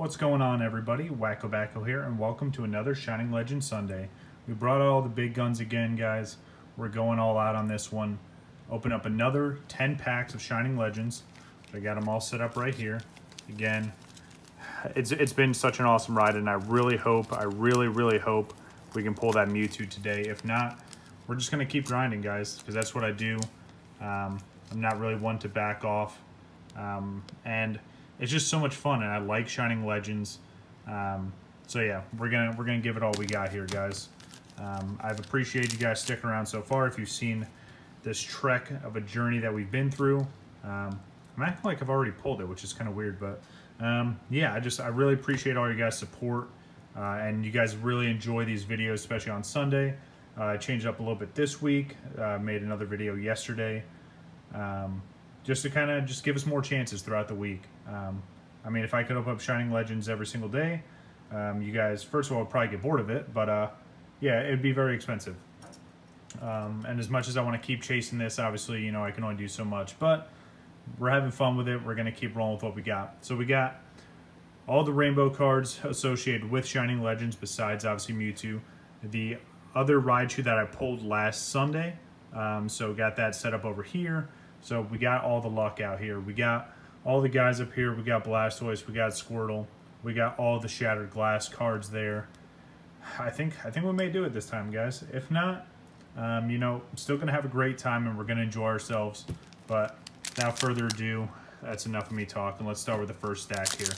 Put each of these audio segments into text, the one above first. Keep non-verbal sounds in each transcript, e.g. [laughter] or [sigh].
What's going on everybody? WakoBako here and welcome to another Shining Legend Sunday. We brought all the big guns again guys. We're going all out on this one. Open up another 10 packs of Shining Legends. I got them all set up right here. Again, it's, it's been such an awesome ride and I really hope, I really, really hope we can pull that Mewtwo today. If not, we're just going to keep grinding guys because that's what I do. Um, I'm not really one to back off. Um, and it's just so much fun, and I like Shining Legends. Um, so yeah, we're gonna we're gonna give it all we got here, guys. Um, I've appreciated you guys sticking around so far. If you've seen this trek of a journey that we've been through, um, I'm acting like I've already pulled it, which is kind of weird, but um, yeah, I just I really appreciate all you guys' support, uh, and you guys really enjoy these videos, especially on Sunday. Uh, I changed up a little bit this week. Uh, made another video yesterday. Um, just to kind of just give us more chances throughout the week. Um, I mean, if I could open up Shining Legends every single day, um, you guys, first of all, probably get bored of it, but uh, yeah, it'd be very expensive. Um, and as much as I want to keep chasing this, obviously, you know, I can only do so much, but we're having fun with it. We're going to keep rolling with what we got. So we got all the rainbow cards associated with Shining Legends, besides obviously Mewtwo. The other Raichu that I pulled last Sunday, um, so got that set up over here. So we got all the luck out here. We got all the guys up here. We got Blastoise. We got Squirtle. We got all the Shattered Glass cards there. I think I think we may do it this time, guys. If not, um, you know, I'm still gonna have a great time and we're gonna enjoy ourselves. But without further ado, that's enough of me talking. Let's start with the first stack here.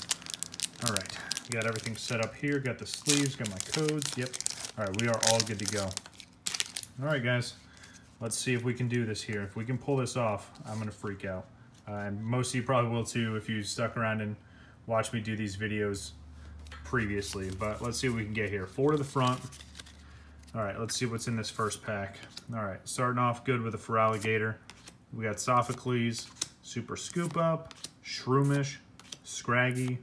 All right, got everything set up here. Got the sleeves. Got my codes. Yep. All right, we are all good to go. All right, guys. Let's see if we can do this here. If we can pull this off, I'm gonna freak out. Uh, and most of you probably will too if you stuck around and watched me do these videos previously. But let's see what we can get here. Four to the front. All right, let's see what's in this first pack. All right, starting off good with a Feraligatr. We got Sophocles, Super Scoop Up, Shroomish, Scraggy,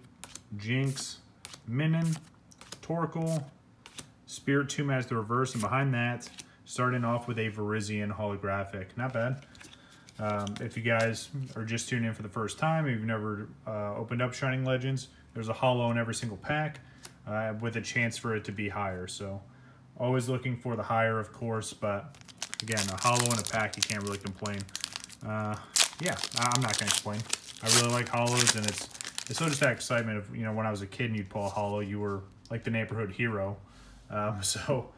Jynx, Minun, Torkoal, Spiritomb as the reverse, and behind that, starting off with a Virizion holographic. Not bad. Um, if you guys are just tuning in for the first time, if you've never uh, opened up Shining Legends, there's a holo in every single pack uh, with a chance for it to be higher. So always looking for the higher, of course, but again, a holo in a pack, you can't really complain. Uh, yeah, I'm not going to complain. I really like holos, and it's it's so just that excitement of, you know, when I was a kid and you'd pull a holo, you were like the neighborhood hero. Um, [laughs] so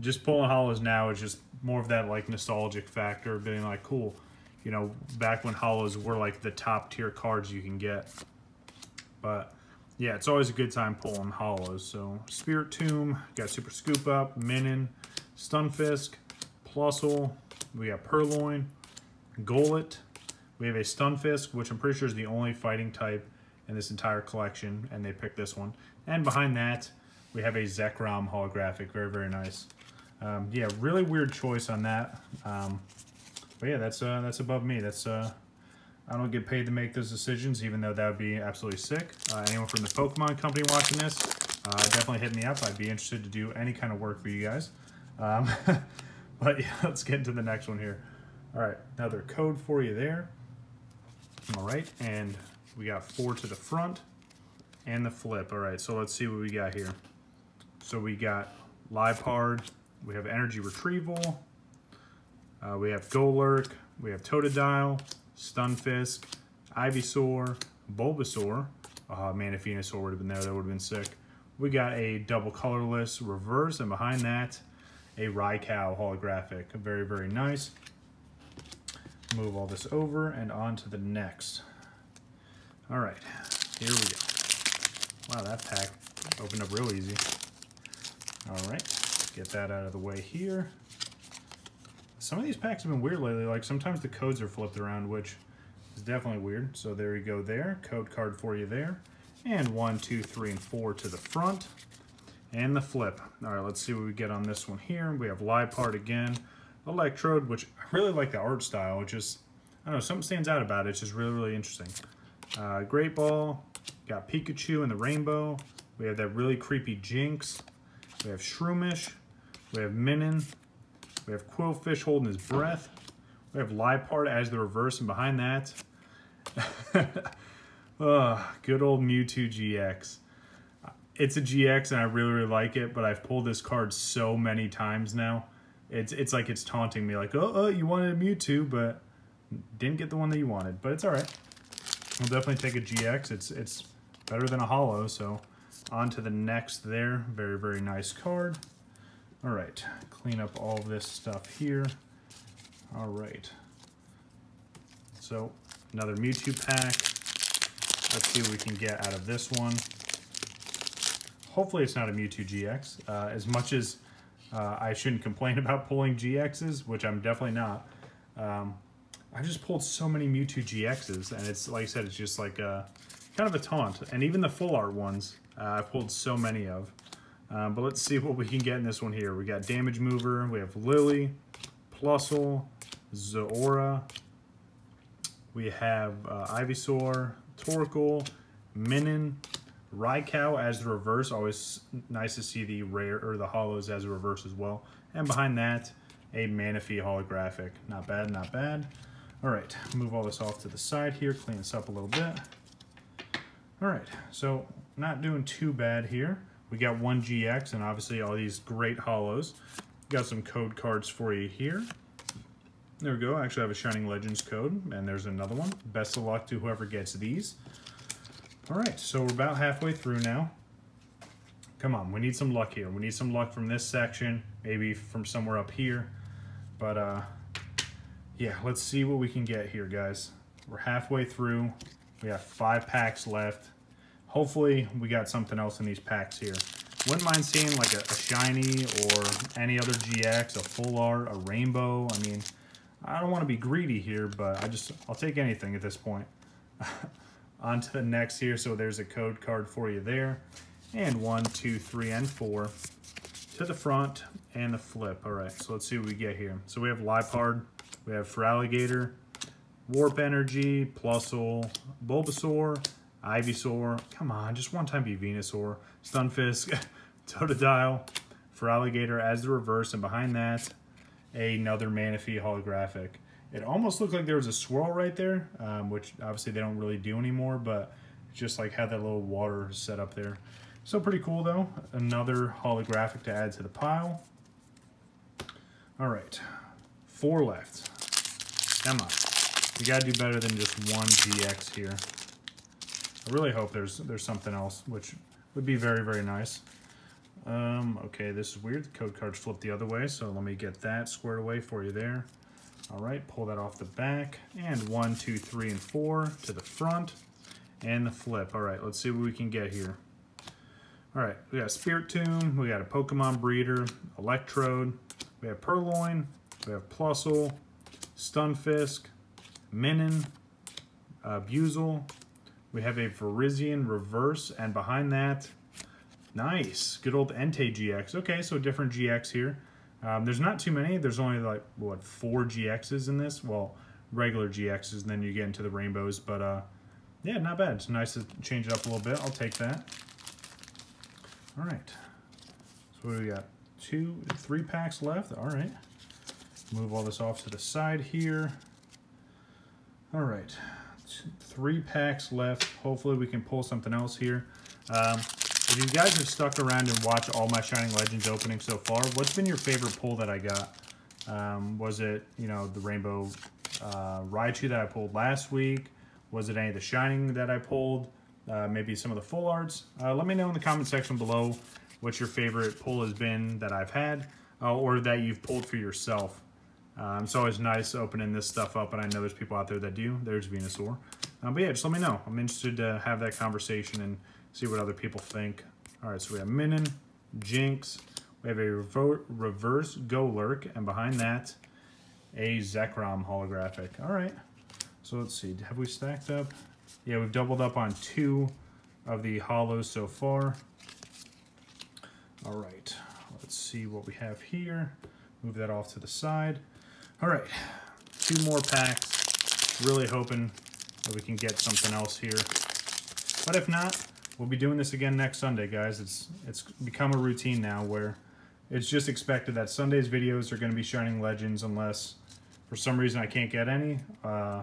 just pulling holos now is just more of that like nostalgic factor of being like, cool, you know, back when holos were like the top tier cards you can get. But yeah, it's always a good time pulling holos So Spiritomb got Super Scoop Up, Minun, Stunfisk, Plusle, we got Purrloin, Golett, we have a Stunfisk, which I'm pretty sure is the only fighting type in this entire collection, and they picked this one. And behind that, we have a Zekrom holographic, very, very nice. Um, yeah, really weird choice on that. Um, but yeah, that's uh, that's above me. That's uh, I don't get paid to make those decisions, even though that would be absolutely sick. Uh, anyone from the Pokemon company watching this, uh, definitely hit me up. I'd be interested to do any kind of work for you guys. Um, [laughs] but yeah, [laughs] let's get into the next one here. All right, another code for you there. All right, and we got four to the front and the flip. All right, so let's see what we got here. So we got Liepard, we have Energy Retrieval, uh, we have Golurk, we have Totodile, Stunfisk, Ivysaur, Bulbasaur. Oh man, would have been there, that would have been sick. We got a double colorless reverse, and behind that, a Raikou holographic. Very, very nice. Move all this over and on to the next. All right, here we go. Wow, that pack opened up real easy. All right, get that out of the way here. Some of these packs have been weird lately. Like sometimes the codes are flipped around, which is definitely weird. So there you go there. Code card for you there. And one, two, three, and four to the front. And the flip. All right, let's see what we get on this one here. We have Liepard again. Electrode, which I really like the art style. It just, I don't know, something stands out about it. It's just really, really interesting. Uh, Great Ball. Got Pikachu and the Rainbow. We have that really creepy Jynx. We have Shroomish. We have Minun. We have Qwilfish holding his breath. We have Liepard as the reverse, and behind that, [laughs] oh, good old Mewtwo GX. it's a GX and I really, really like it, but I've pulled this card so many times now. It's it's like it's taunting me, like, oh, oh, you wanted a Mewtwo, but didn't get the one that you wanted. But it's all right. We'll definitely take a GX. It's it's better than a holo, so on to the next there. Very, very nice card. All right, clean up all this stuff here. All right. So another Mewtwo pack. Let's see what we can get out of this one. Hopefully it's not a Mewtwo GX. Uh, as much as uh, I shouldn't complain [laughs] about pulling GXs, which I'm definitely not, um, I've just pulled so many Mewtwo GXs, and it's, like I said, it's just like a, kind of a taunt. And even the full art ones, uh, I've pulled so many of. Um, but let's see what we can get in this one here. We got Damage Mover, we have Lillie, Plusle, Zorua, we have uh, Ivysaur, Torkoal, Minun, Raikou as the reverse. Always nice to see the rare or the holos as a reverse as well. And behind that, a Manaphy holographic. Not bad, not bad. All right, move all this off to the side here, clean this up a little bit. All right, so not doing too bad here. We got one GX and obviously all these great holos. Got some code cards for you here. There we go. I actually have a Shining Legends code, and there's another one. Best of luck to whoever gets these. All right, so we're about halfway through now. Come on, we need some luck here. We need some luck from this section, maybe from somewhere up here. But, uh, yeah, let's see what we can get here, guys. We're halfway through. We have five packs left. Hopefully, we got something else in these packs here. Wouldn't mind seeing like a, a shiny or any other GX, a full art, a rainbow. I mean, I don't want to be greedy here, but I just, I'll take anything at this point. [laughs] On to the next here. So there's a code card for you there. And one, two, three, and four to the front and the flip. All right, so let's see what we get here. So we have Liepard, we have Feraligatr, Warp Energy, Plusle, Bulbasaur, Ivysaur. Come on, just one time be Venusaur. Stunfisk, [laughs] Totodile, Feraligatr as the reverse, and behind that, another Manaphy holographic. It almost looked like there was a swirl right there, um, which obviously they don't really do anymore, but just like had that little water set up there. So pretty cool though. Another holographic to add to the pile. All right, four left. Come on. We gotta do better than just one GX here. I really hope there's there's something else, which would be very, very nice. Um, okay, this is weird. The code card's flipped the other way, so let me get that squared away for you there. All right, pull that off the back. And one, two, three, and four to the front. And the flip. All right, let's see what we can get here. All right, we got a Spiritomb, we got a Pokemon Breeder, Electrode, we have Purrloin, we have Plusle, Stunfisk, Minun, uh, Buizel, we have a Virizion Reverse, and behind that, Nice. Good old Entei GX. Okay, so different GX here. Um, there's not too many. There's only like, what, four GXs in this? Well, regular GXs, and then you get into the rainbows. But, uh, yeah, not bad. It's nice to change it up a little bit. I'll take that. All right. So we got? Two, three packs left. All right. Move all this off to the side here. All right. Three packs left. Hopefully we can pull something else here. Um, if you guys have stuck around and watched all my Shining Legends openings so far, what's been your favorite pull that I got? Um, was it, you know, the Rainbow uh, Raichu that I pulled last week? Was it any of the Shining that I pulled? Uh, maybe some of the full arts? Uh, let me know in the comment section below what your favorite pull has been that I've had uh, or that you've pulled for yourself. Um, it's always nice opening this stuff up, and I know there's people out there that do. There's Venusaur. Um, but yeah, just let me know. I'm interested to have that conversation and see what other people think. All right, so we have Minun, Jynx. we have a reverse Golurk, and behind that, a Zekrom holographic. All right, so let's see, have we stacked up? Yeah, we've doubled up on two of the holos so far. All right, let's see what we have here. Move that off to the side. All right, two more packs. Really hoping that we can get something else here. But if not, We'll be doing this again next Sunday, guys. It's it's become a routine now where it's just expected that Sunday's videos are going to be Shining Legends unless for some reason I can't get any. Uh,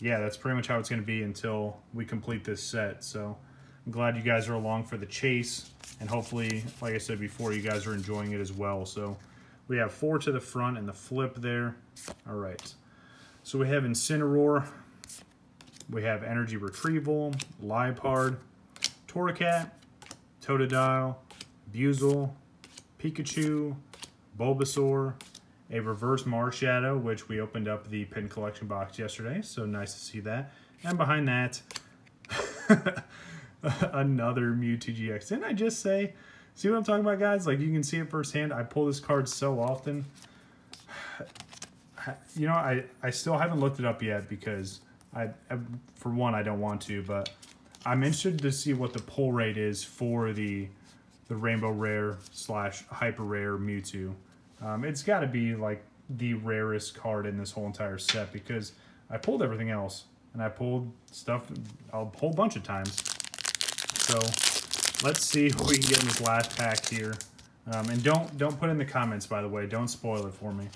yeah, that's pretty much how it's going to be until we complete this set. So I'm glad you guys are along for the chase. And hopefully, like I said before, you guys are enjoying it as well. So we have four to the front and the flip there. All right. So we have Incineroar. We have Energy Retrieval, Liepard, Torracat, Totodile, Buizel, Pikachu, Bulbasaur, a reverse Marshadow, which we opened up the pin collection box yesterday, so nice to see that. And behind that, [laughs] another Mewtwo GX. Didn't I just say, see what I'm talking about, guys? Like, you can see it firsthand. I pull this card so often. [sighs] You know, I, I still haven't looked it up yet because, I, for one, I don't want to, but I'm interested to see what the pull rate is for the the Rainbow Rare slash Hyper Rare Mewtwo. Um, it's got to be like the rarest card in this whole entire set because I pulled everything else and I pulled stuff a whole bunch of times. So let's see what we can get in this last pack here. Um, and don't don't put in the comments, by the way. Don't spoil it for me.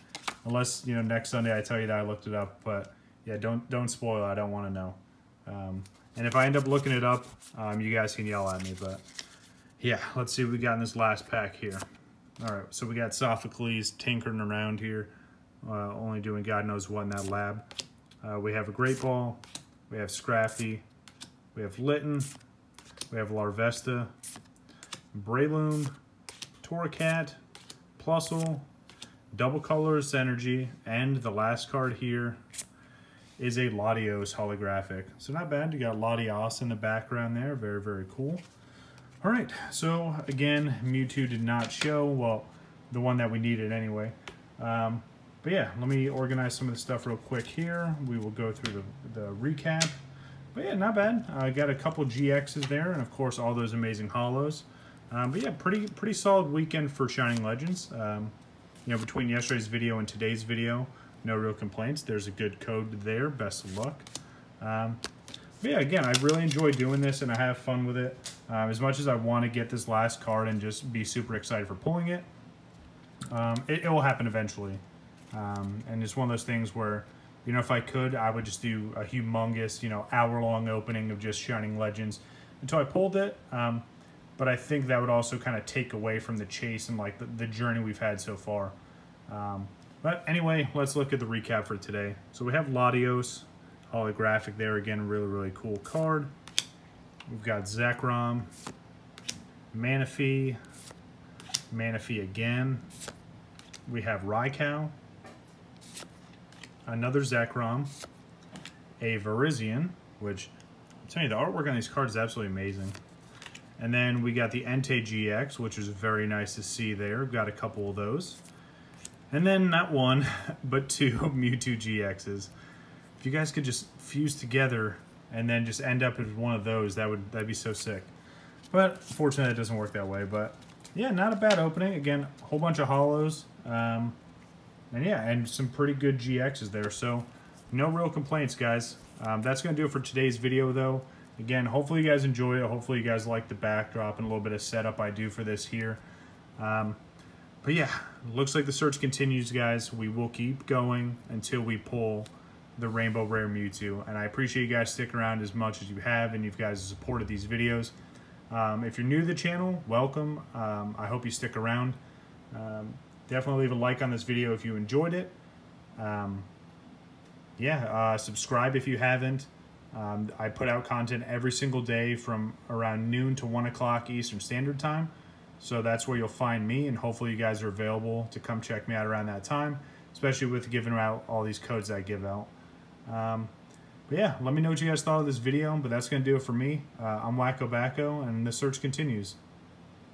Unless, you know, next Sunday I tell you that I looked it up. But, yeah, don't don't spoil it. I don't want to know. Um, and if I end up looking it up, um, you guys can yell at me. But, yeah, let's see what we got in this last pack here. All right, so we got Sophocles tinkering around here, uh, only doing God knows what in that lab. Uh, we have a Great Ball, we have Scrafty, we have Litten, we have Larvesta, Breloom, Torracat, Plusle, Double Colorless Energy, and the last card here is a Latios holographic. So not bad, you got Latios in the background there, very, very cool. All right, so again, Mewtwo did not show, well, the one that we needed anyway. Um, but yeah, let me organize some of the stuff real quick here. We will go through the, the recap. But yeah, not bad. I uh, got a couple GXs there, and of course all those amazing holos. Um, but yeah, pretty pretty solid weekend for Shining Legends. Um, you know, between yesterday's video and today's video, no real complaints. There's a good code there. Best of luck. Um, but yeah, again, I really enjoy doing this and I have fun with it. Um, as much as I want to get this last card and just be super excited for pulling it, um, it, it, will happen eventually. Um, and it's one of those things where, you know, if I could, I would just do a humongous, you know, hour-long opening of just Shining Legends until I pulled it. Um, but I think that would also kind of take away from the chase and like the, the journey we've had so far. Um, but anyway, let's look at the recap for today. So we have Latios, holographic there again really really cool card we've got Zekrom Manaphy Manaphy again we have Raikou another Zekrom a Virizion which I'm telling you the artwork on these cards is absolutely amazing and then we got the Entei GX which is very nice to see there we've got a couple of those and then not one [laughs] but two [laughs] Mewtwo GXs if you guys could just fuse together and then just end up with one of those, that would that'd be so sick. But fortunately, it doesn't work that way. But yeah, not a bad opening. Again, a whole bunch of holos. Um, and yeah, and some pretty good GXs there. So no real complaints, guys. Um, that's going to do it for today's video, though. Again, hopefully you guys enjoy it. Hopefully you guys like the backdrop and a little bit of setup I do for this here. Um, but yeah, looks like the search continues, guys. We will keep going until we pull the Rainbow Rare Mewtwo. And I appreciate you guys sticking around as much as you have and you guys supported these videos. Um, if you're new to the channel, welcome. Um, I hope you stick around. Um, definitely leave a like on this video if you enjoyed it. Um, yeah, uh, subscribe if you haven't. Um, I put out content every single day from around noon to 1 o'clock Eastern Standard Time. So that's where you'll find me, and hopefully you guys are available to come check me out around that time, especially with giving out all these codes I give out. Um, but yeah, let me know what you guys thought of this video, but that's going to do it for me. Uh, I'm WakoBako, and the search continues.